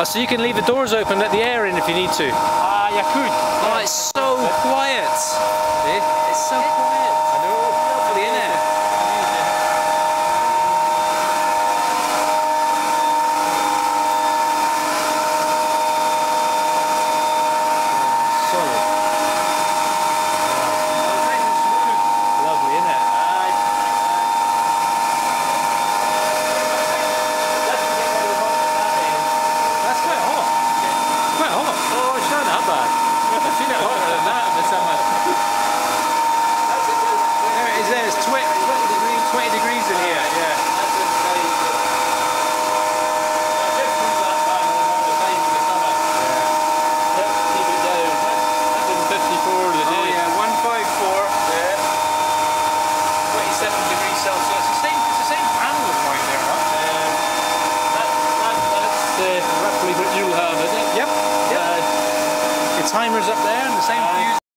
Oh, so you can leave the doors open, let the air in if you need to. Ah, you could. Oh, it's so 27 degrees Celsius. It's the same, it's the same panel right there, right? That's roughly what you'll have, is it? Yep. Yep. Uh, Your timer's up there and the same fuse